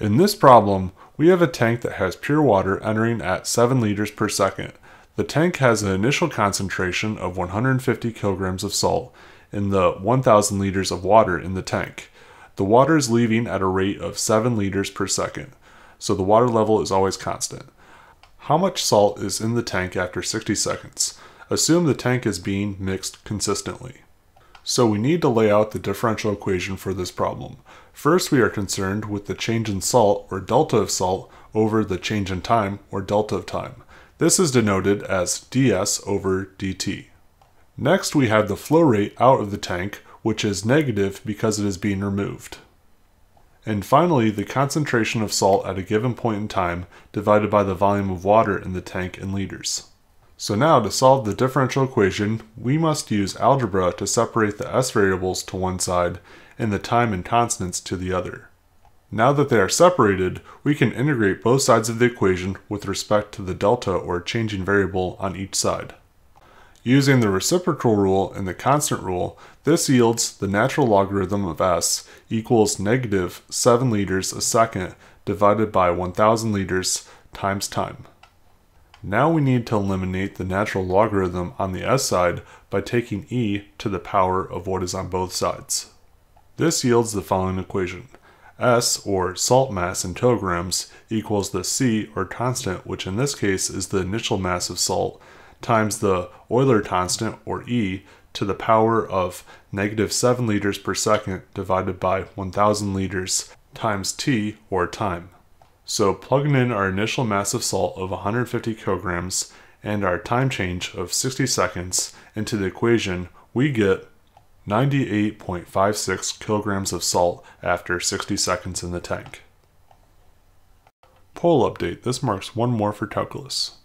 In this problem, we have a tank that has pure water entering at 7 liters per second. The tank has an initial concentration of 150 kilograms of salt in the 1000 liters of water in the tank. The water is leaving at a rate of 7 liters per second, so the water level is always constant. How much salt is in the tank after 60 seconds? Assume the tank is being mixed consistently. So we need to lay out the differential equation for this problem. First, we are concerned with the change in salt, or delta of salt, over the change in time, or delta of time. This is denoted as ds over dt. Next, we have the flow rate out of the tank, which is negative because it is being removed. And finally, the concentration of salt at a given point in time divided by the volume of water in the tank in liters. So now to solve the differential equation, we must use algebra to separate the s variables to one side and the time and constants to the other. Now that they are separated, we can integrate both sides of the equation with respect to the delta or changing variable on each side. Using the reciprocal rule and the constant rule, this yields the natural logarithm of s equals negative 7 liters a second divided by 1000 liters times time. Now we need to eliminate the natural logarithm on the s side by taking e to the power of what is on both sides. This yields the following equation. S, or salt mass in kilograms, equals the C, or constant, which in this case is the initial mass of salt, times the Euler constant, or E, to the power of negative 7 liters per second divided by 1000 liters times T, or time. So plugging in our initial mass of salt of 150 kilograms and our time change of 60 seconds into the equation, we get 98.56 kilograms of salt after 60 seconds in the tank. Poll update, this marks one more for calculus.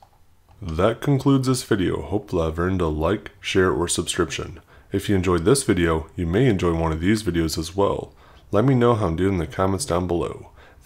That concludes this video. Hope you have earned a like, share, or subscription. If you enjoyed this video, you may enjoy one of these videos as well. Let me know how I'm doing in the comments down below.